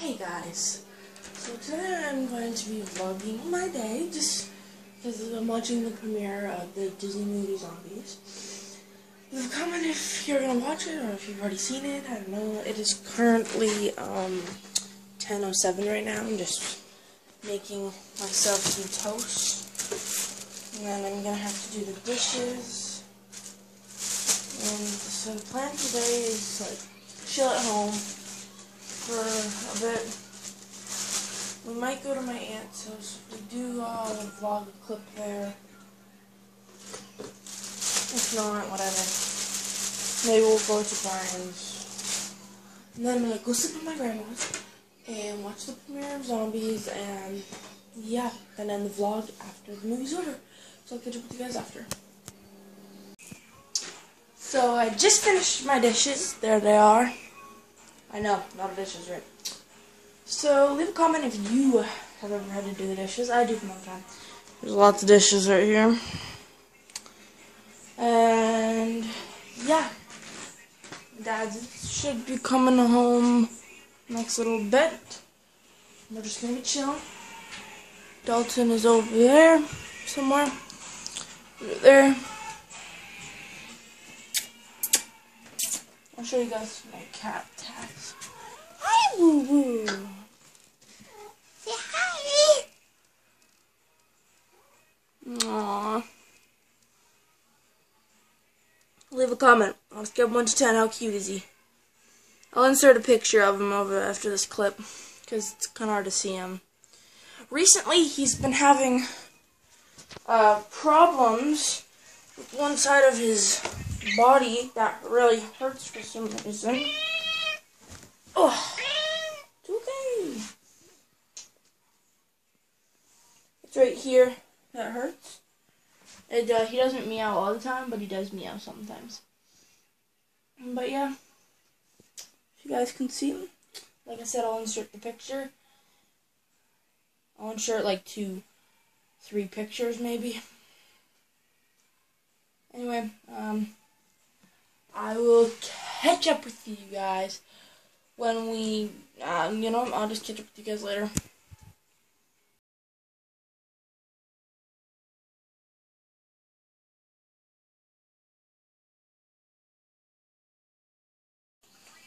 Hey guys, so today I'm going to be vlogging my day just because I'm watching the premiere of the Disney movie Zombies. Leave a comment if you're going to watch it or if you've already seen it. I don't know. It is currently um, 10.07 right now. I'm just making myself some toast. And then I'm going to have to do the dishes. And so the plan today is like chill at home for a bit. We might go to my aunt's house. If we do, I'll vlog a clip there. If not, whatever. Maybe we'll go to Brian's. And then I'm gonna go sleep with my grandma's and watch the premiere of Zombies and yeah, then end the vlog after the movie's over. So I'll catch up with you guys after. So I just finished my dishes. There they are. I know, a lot dishes, right? So leave a comment if you have ever had to do the dishes. I do from all the time. There's lots of dishes right here. And yeah, Dad should be coming home next little bit. We're just gonna be chilling. Dalton is over there somewhere. There. I'll show you guys my cat tags. Hi, Woo Woo. Say hi. Aww. Leave a comment. I'll skip 1 to 10. How cute is he? I'll insert a picture of him over after this clip because it's kind of hard to see him. Recently, he's been having uh, problems with one side of his body that really hurts for some reason. Oh, it's okay. It's right here that hurts. It, uh, he doesn't meow all the time, but he does meow sometimes. But yeah, if you guys can see him, like I said, I'll insert the picture. I'll insert like two, three pictures maybe. Anyway, um, catch up with you guys when we, uh, you know, I'll just catch up with you guys later.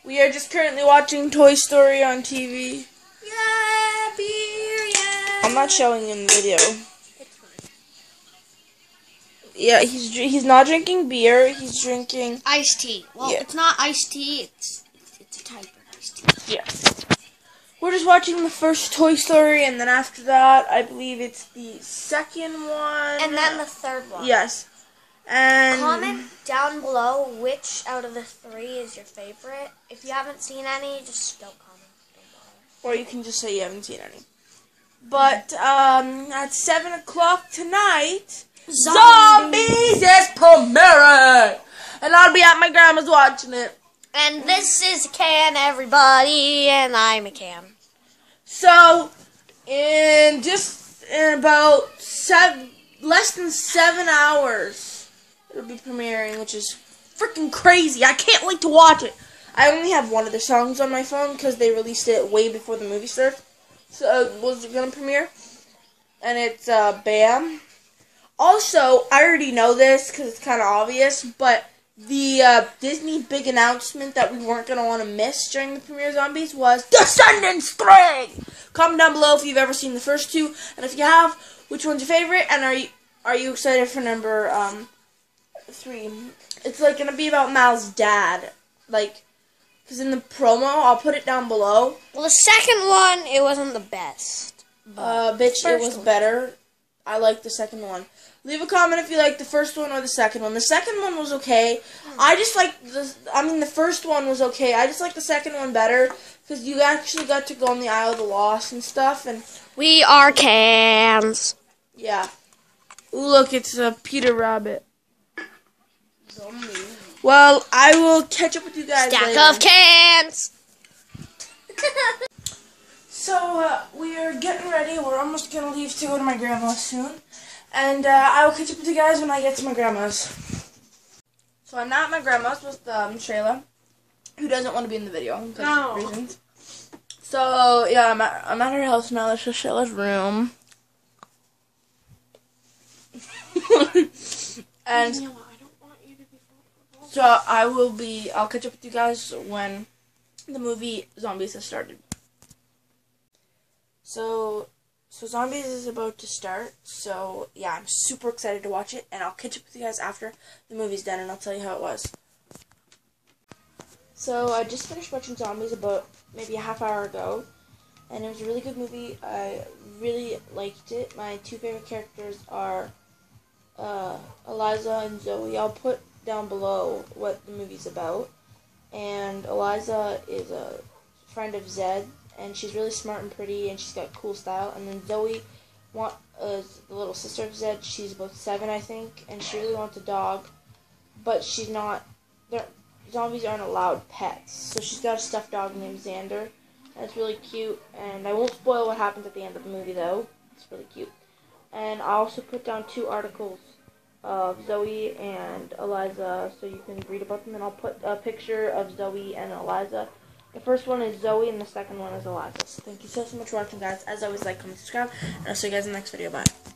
We are just currently watching Toy Story on TV. Yeah, beer, yeah. I'm not showing in the video. Yeah, he's he's not drinking beer. He's drinking Iced tea. Well, Yeah. it's not iced tea. It's it's, a type of iced tea. Yeah. We're just watching the first Toy Story, and then after that, I believe it's the second one. And then the third one. yes, and Comment down below which out of the three is your favorite. If you haven't seen any, just don't comment. Don't or you can just say you haven't seen any. But um, at seven o'clock tonight, Zombies is premiering, and I'll be at my grandma's watching it. And this is Can, everybody, and I'm a Cam. So, in just in about seven, less than seven hours, it'll be premiering, which is freaking crazy. I can't wait to watch it. I only have one of the songs on my phone because they released it way before the movie starts. So, uh, was it gonna premiere? And it's uh, Bam. Also, I already know this because it's kind of obvious, but the uh, Disney big announcement that we weren't gonna want to miss during the premiere of Zombies was Descendants Three. Comment down below if you've ever seen the first two, and if you have, which one's your favorite, and are you are you excited for number um three? It's like gonna be about Mal's dad, like, because in the promo, I'll put it down below. Well, the second one, it wasn't the best. Uh, bitch, it was one. better. I like the second one. Leave a comment if you like the first one or the second one. The second one was okay. I just like the. I mean, the first one was okay. I just like the second one better because you actually got to go on the Isle of the Lost and stuff. And We are Cans. yeah, Ooh, look, it's a Peter Rabbit. Well, I will catch up with you guys Stack later. of cans. So uh, we are getting ready. We're almost gonna leave to go to my grandma's soon, and uh, I will catch up with you guys when I get to my grandma's. So I'm not at my grandma's with um, Shayla, who doesn't want to be in the video because No. reasons. So yeah, I'm at, I'm at her house now. That's Shayla's room. and Daniela, I don't want you to be vulnerable. so I will be. I'll catch up with you guys when the movie Zombies has started. So, so Zombies is about to start. So yeah, I'm super excited to watch it, and I'll catch up with you guys after the movie's done, and I'll tell you how it was. So I just finished watching Zombies about maybe a half hour ago, and it was a really good movie. I really liked it. My two favorite characters are uh, Eliza and Zoey. I'll put down below what the movie's about. And Eliza is a friend of Zed, and she's really smart and pretty, and she's got cool style. And then Zoey want, uh, the little sister of Zed. She's about seven, I think, and she really wants a dog, but she's not. Zombies aren't allowed pets, so she's got a stuffed dog named Xander. And it's really cute, and I won't spoil what happens at the end of the movie, though. It's really cute. And I also put down two articles of Zoey and Eliza so you can read about them. And I'll put a picture of Zoey and Eliza. The first one is Zoey and the second one is Eliza. Thank you so, so much for watching, guys. As always, like, comment, subscribe. And I'll see you guys in the next video. Bye.